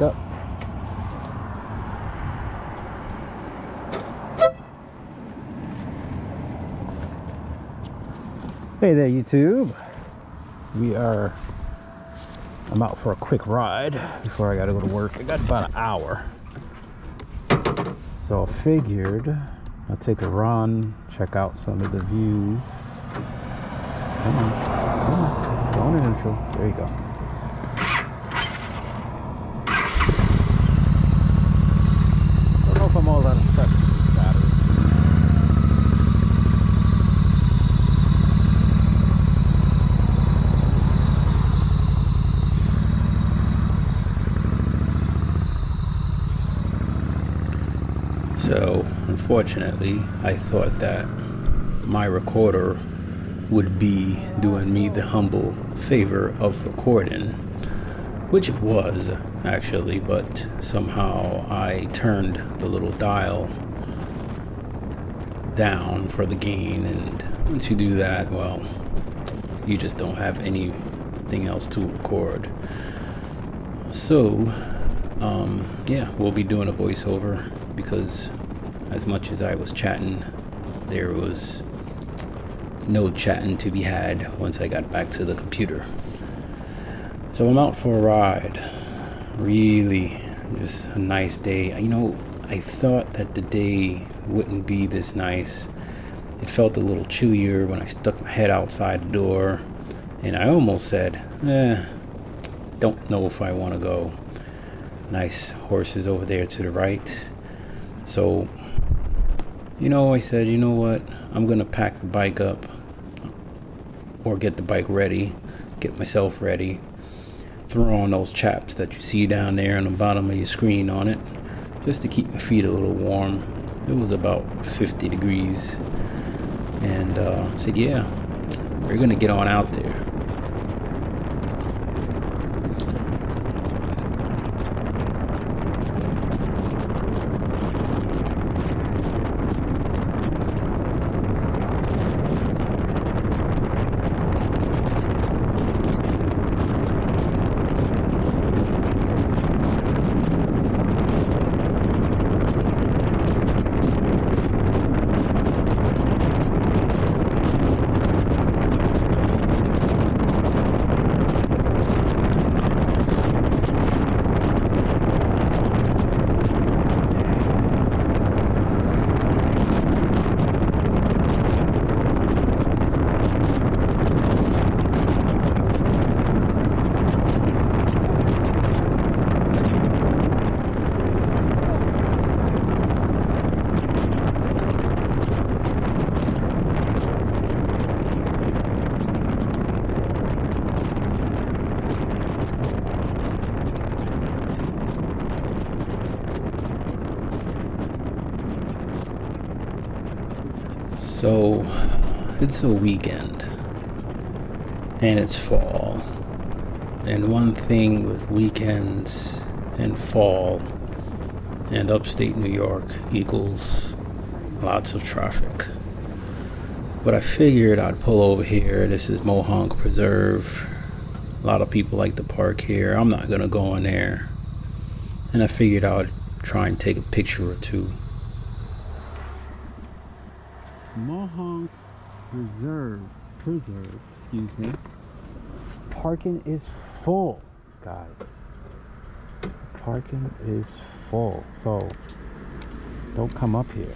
up. Hey there, YouTube. We are. I'm out for a quick ride before I gotta go to work. I got about an hour. So I figured I'll take a run, check out some of the views. Come on, come on, go on in neutral. There you go. I don't know if I'm all that impressed with this battery. So, unfortunately, I thought that my recorder would be doing me the humble favor of recording, which it was actually, but somehow I turned the little dial down for the gain, and once you do that, well, you just don't have anything else to record. So, um, yeah, we'll be doing a voiceover because as much as I was chatting, there was no chatting to be had once I got back to the computer. So I'm out for a ride. Really, just a nice day. You know, I thought that the day wouldn't be this nice. It felt a little chillier when I stuck my head outside the door, and I almost said, eh, don't know if I want to go. Nice horses over there to the right. So, you know, I said, you know what? I'm going to pack the bike up or get the bike ready, get myself ready, throw on those chaps that you see down there on the bottom of your screen on it, just to keep my feet a little warm. It was about 50 degrees. And uh, I said, yeah, we're going to get on out there. So, it's a weekend, and it's fall. And one thing with weekends and fall and upstate New York equals lots of traffic. But I figured I'd pull over here. This is Mohonk Preserve. A lot of people like to park here. I'm not gonna go in there. And I figured I would try and take a picture or two. Mohonk Preserve, Preserve, excuse me. Parking is full, guys. Parking is full, so don't come up here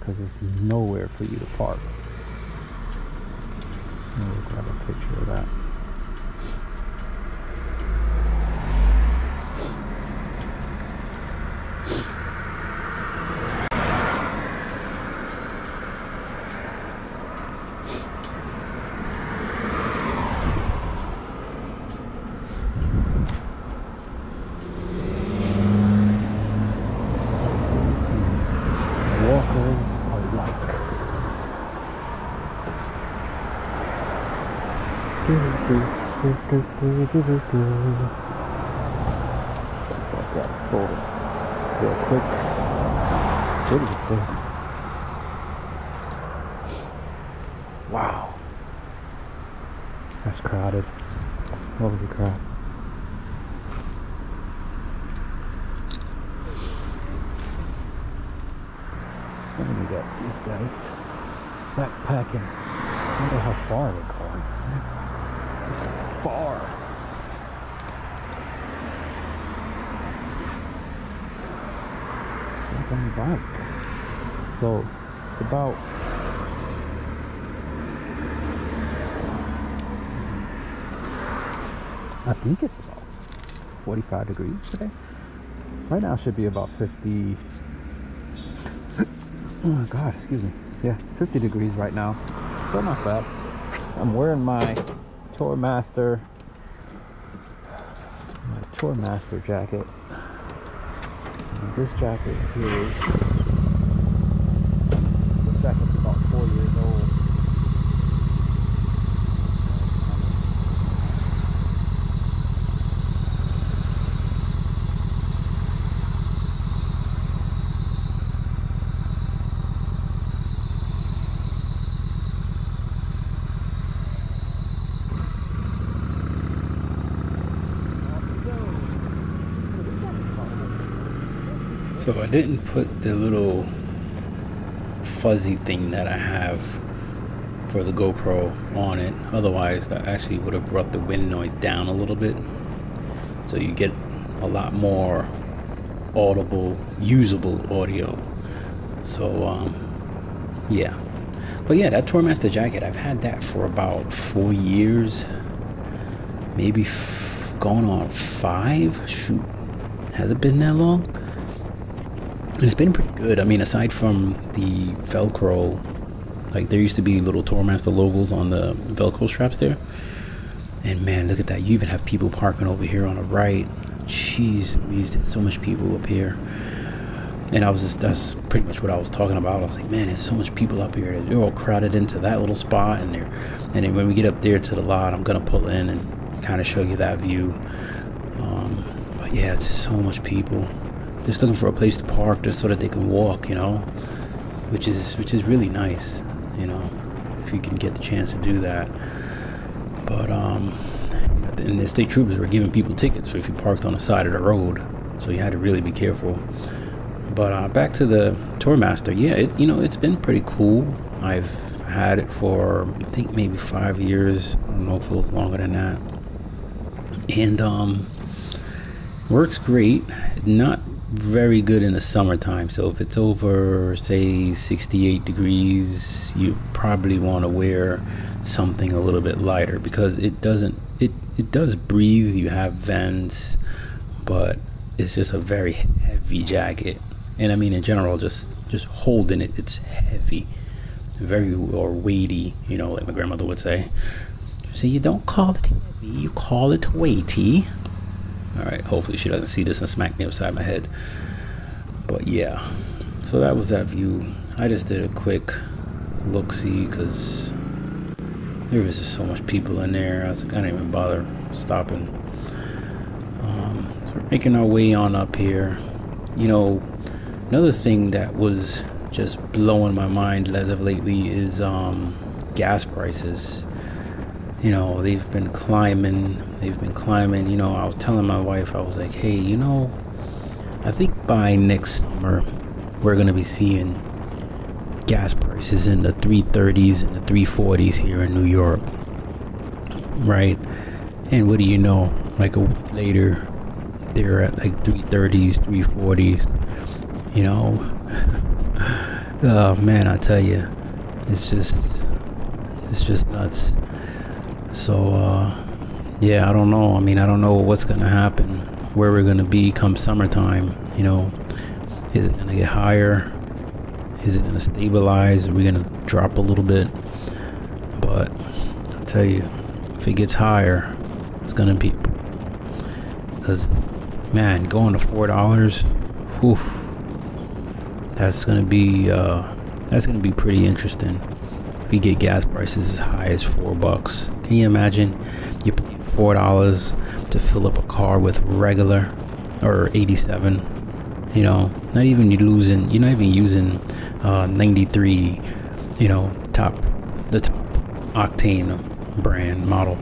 because there's nowhere for you to park. Let me grab a picture of that. Fuck that sold real quick. Pretty thing. Wow. That's crowded. Holy crap. And we got these guys backpacking. I wonder how far they're going. Far. Like on the bike. So it's about I think it's about 45 degrees today. Right now should be about 50 oh my god excuse me yeah 50 degrees right now so not bad i'm wearing my tourmaster my tourmaster jacket. And this jacket here this jacket's about four years old So I didn't put the little fuzzy thing that I have for the GoPro on it. Otherwise, that actually would have brought the wind noise down a little bit. So you get a lot more audible, usable audio. So, um, yeah. But yeah, that Tourmaster jacket, I've had that for about four years. Maybe f- going on five. Shoot. Has it been that long? And it's been pretty good. I mean, aside from the Velcro, like there used to be little Tourmaster logos on the Velcro straps there. And man, look at that. You even have people parking over here on the right. Jeez, there's so much people up here. And I was just, that's pretty much what I was talking about. I was like, man, there's so much people up here. They're all crowded into that little spot. And they're, and then when we get up there to the lot, I'm going to pull in and kind of show you that view. Um, but yeah, it's so much people just looking for a place to park just so that they can walk, you know, which is which is really nice, you know, if you can get the chance to do that. But um, and the state troopers were giving people tickets if you parked on the side of the road, so you had to really be careful. But uh, back to the Tourmaster, yeah, it you know it's been pretty cool. I've had it for I think maybe five years. I don't know if it was longer than that, and um, works great. Not very good in the summertime. So if it's over, say, 68 degrees, you probably want to wear something a little bit lighter because it doesn't it it does breathe. You have vents, but it's just a very heavy jacket. And I mean, in general, just just holding it, it's heavy, very or weighty. You know, like my grandmother would say. So you don't call it heavy, you call it weighty. All right, hopefully she doesn't see this and smack me upside my head. But yeah, so that was that view. I just did a quick look see because there was just so much people in there. I was like, I didn't even bother stopping. Um, so we're making our way on up here. You know, another thing that was just blowing my mind as of lately is um, gas prices you know, they've been climbing, they've been climbing. You know, I was telling my wife, I was like, hey, you know, I think by next summer, we're going to be seeing gas prices in the 330s and the 340s here in New York. Right? And what do you know? Like a week later, they're at like 330s, 340s. You know? oh man, I tell you, it's just, it's just nuts. So, uh, yeah, I don't know. I mean, I don't know what's going to happen, where we're going to be come summertime. You know, is it going to get higher? Is it going to stabilize? Are we going to drop a little bit? But I tell you, if it gets higher, it's going to be because man, going to four dollars, whew, that's going to be uh, that's going to be pretty interesting if you get gas prices as high as four bucks. Can you imagine? You're paying four dollars to fill up a car with regular or 87. You know, not even you losing. You're not even using uh, 93. You know, top the top octane brand model,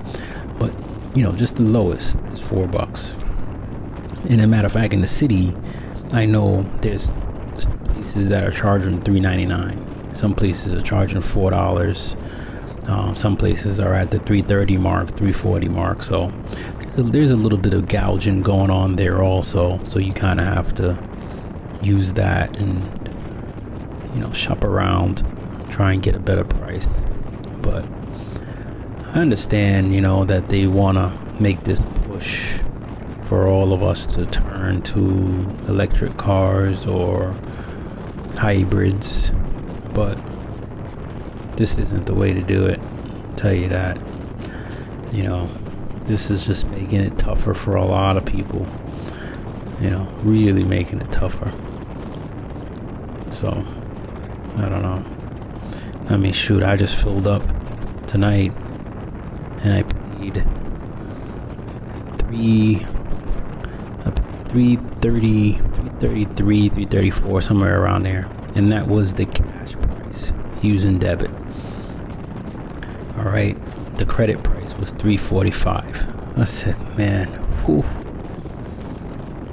but you know, just the lowest is four bucks. And a matter of fact, in the city, I know there's places that are charging $3.99. Some places are charging four dollars. Um, some places are at the 330 mark, 340 mark. So there's a, little bit of gouging going on there also. So you kind of have to use that and you know shop around, try and get a better price. But I understand, you know, that they want to make this push for all of us to turn to electric cars or hybrids, but this isn't the way to do it. I'll tell you that. You know, this is just making it tougher for a lot of people. You know, really making it tougher. So, I don't know. I mean, shoot, I just filled up tonight and I paid three, I paid 330, 333, 334, somewhere around there. And that was the cash using debit. All right, the credit price was 345. I said, man, whew.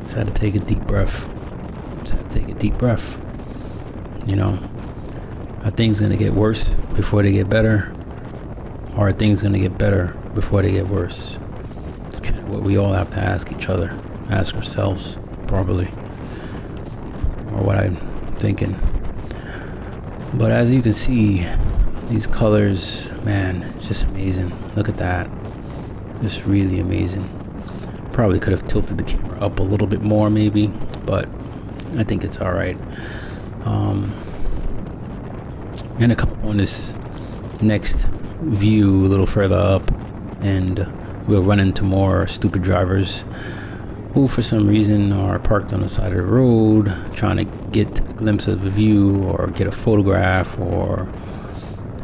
Just had to take a deep breath. Just had to take a deep breath. You know, are things gonna get worse before they get better? Or are things gonna get better before they get worse? It's kind of what we all have to ask each other, ask ourselves, probably, or what I'm thinking. But as you can see, these colors, man, just amazing. Look at that. Just really amazing. Probably could have tilted the camera up a little bit more, maybe, but I think it's all right. Um, I'm gonna come on this next view a little further up, and we'll run into more stupid drivers who, for some reason, are parked on the side of the road trying to get glimpse of a view or get a photograph or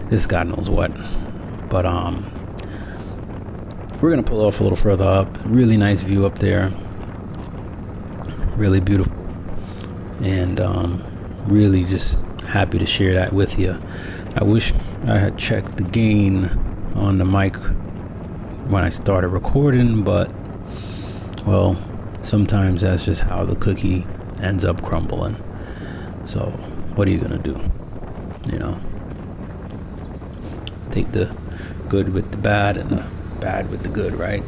this God knows what. But um, we're gonna pull off a little further up. Really nice view up there. Really beautiful, and um, really just happy to share that with you. I wish I had checked the gain on the mic when I started recording, but well, sometimes that's just how the cookie ends up crumbling. So, what are you gonna do? You know, take the good with the bad and the bad with the good, right?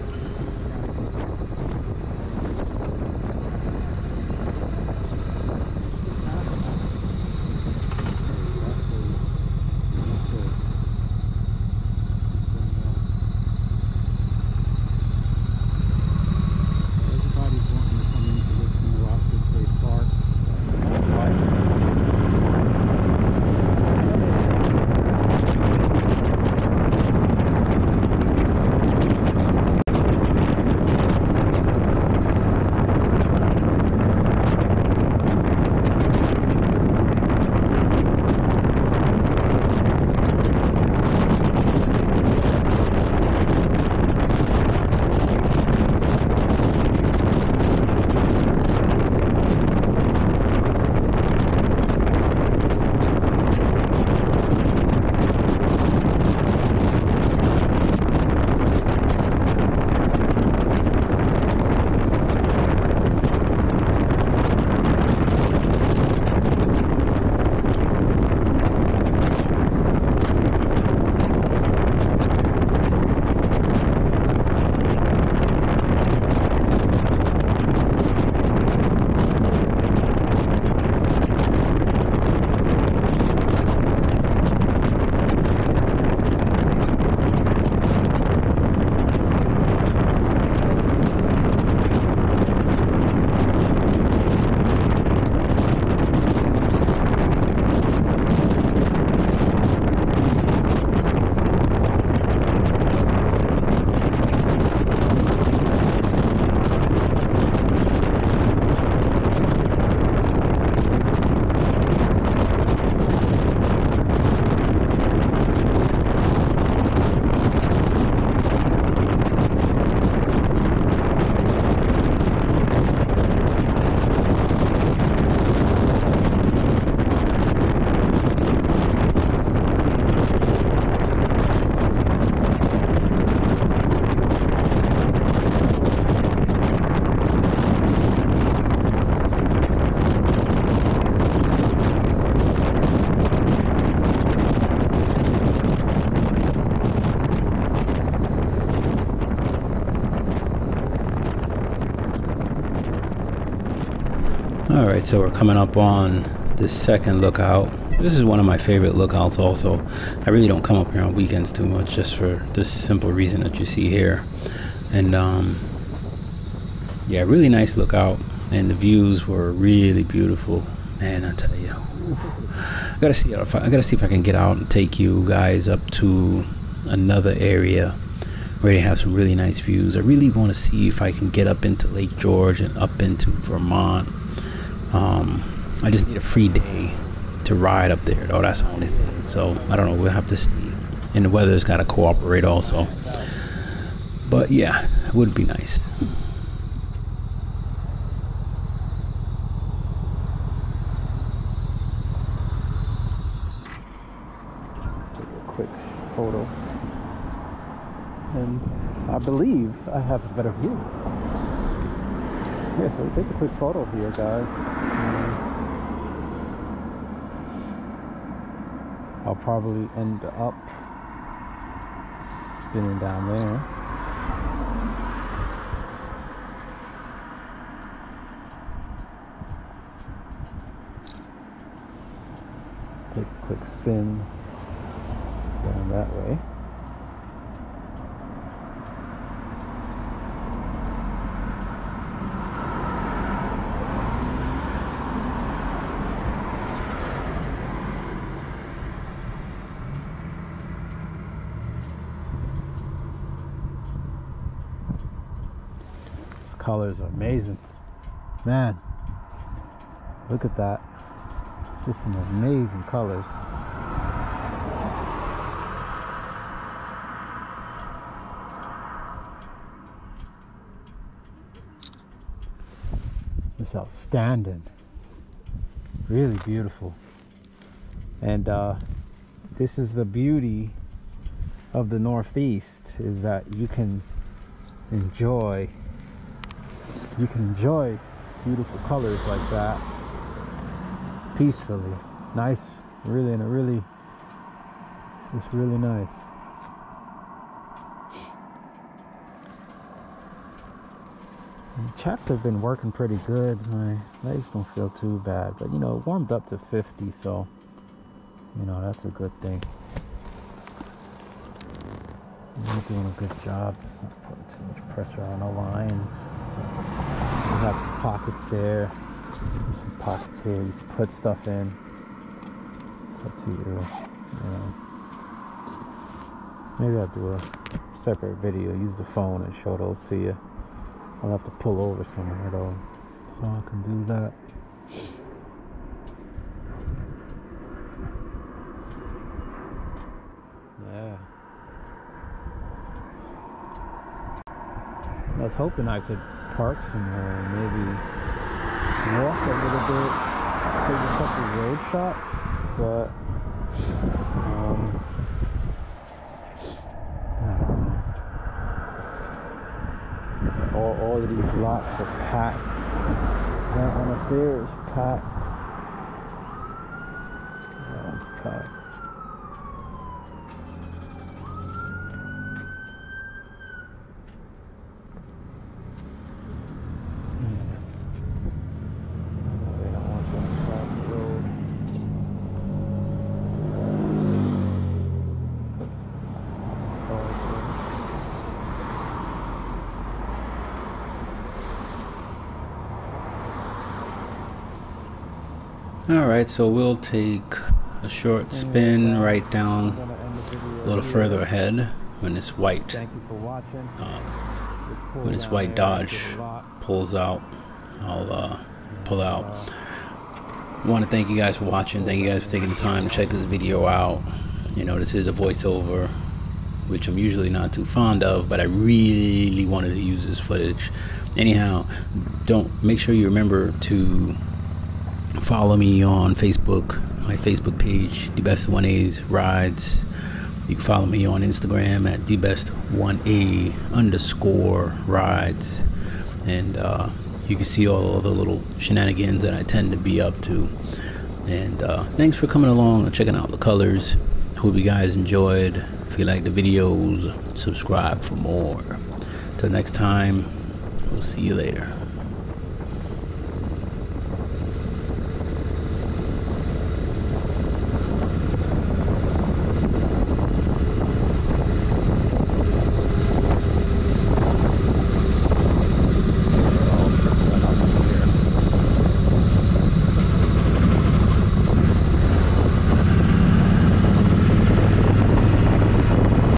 Right, so we're coming up on the second lookout. This is one of my favorite lookouts also. I really don't come up here on weekends too much just for this simple reason that you see here. And um, yeah, really nice lookout and the views were really beautiful. Man, I tell you, I gotta see if I, I gotta see if I can get out and take you guys up to another area where they have some really nice views. I really want to see if I can get up into Lake George and up into Vermont. Um, I just need a free day to ride up there though. That's the only thing. So i don't know. We'll have to see. And the weather's got to cooperate also. But yeah it would be nice. Photo. And I believe I have a better view. Yeah, so we take a quick photo here, guys. Um, I'll probably end up spinning down there. Take a quick spin down that way. Colors are amazing. Man, look at that. It's just some amazing colors. It's outstanding. Really beautiful. And uh, this is the beauty of the Northeast is that you can enjoy you can enjoy beautiful colors like that peacefully. Nice, really, and a really, it's just really nice. And chaps have been working pretty good. My legs don't feel too bad, but you know, it warmed up to 50, so you know that's a good thing. Doing a good job. It's not putting too much pressure on the lines. You have pockets there. Some pockets here. You can put stuff in. It's up to you. Maybe I'll do a separate video. Use the phone and show those to you. I'll have to pull over somewhere though, so I can do that. Yeah. I was hoping I could park somewhere and maybe walk a little bit, take a couple road shots, but um. All, all of these lots are packed. That one up there is packed. That one's packed. They don't want you on the side of the road. It's called, uh, all right so we'll take a short spin right down gonna end the video a little further ahead when this white Thank you for watching. uh, when this white dodge give a lot. pulls out i'll uh, pull out Uh, I want to thank you guys for watching. Thank you guys for taking the time to check this video out. You know, this is a voiceover, which I'm usually not too fond of, but I really wanted to use this footage. Anyhow, don't make sure you remember to follow me on Facebook, my Facebook page, the best one A's rides. You can follow me on Instagram at the best one A underscore rides, and uh, you can see all the little shenanigans that I tend to be up to. And uh, thanks for coming along and checking out the colors. Hope you guys enjoyed. If you like the videos, subscribe for more. Till next time, we'll see you later.